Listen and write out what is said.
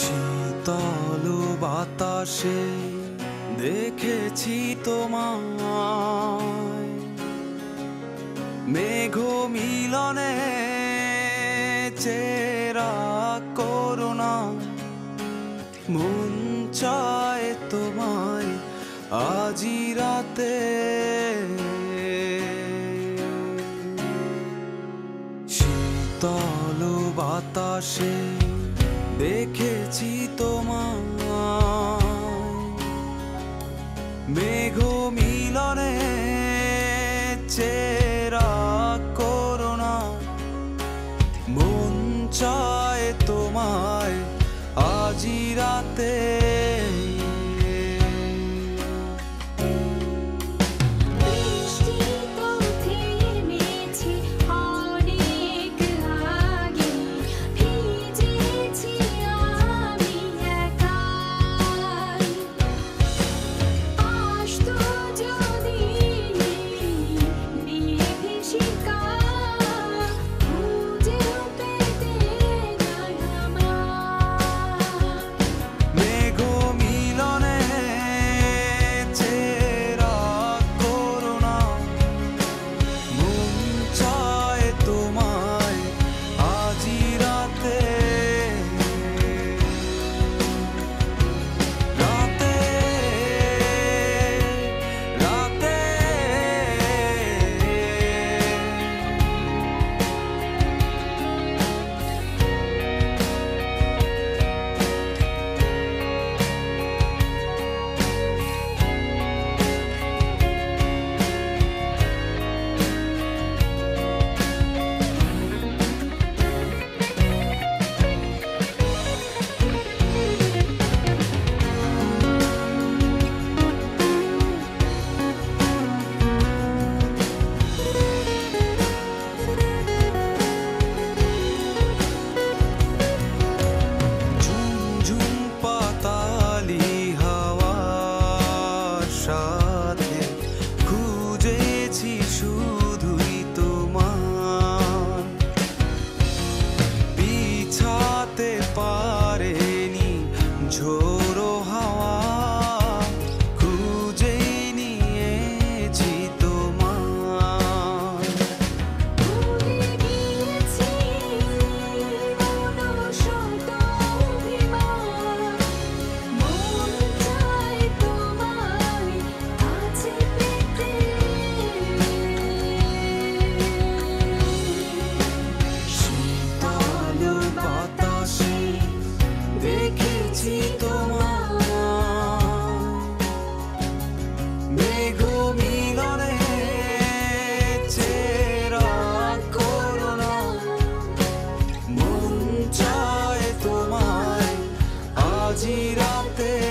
শীতল বাতাসে দেখেছি তোমায়। মেঘ মিলনে চেরা করুণা, মন চায় তোমায় আজি রাতে। শীতল বাতাসে দেখেছি তোমায়। মেঘ মিলনে চেরা করোনা। মন চায় তোমায়। আজি রাতে পারেনি ঝোড়ো মন চায় তোমায় আজি রাতে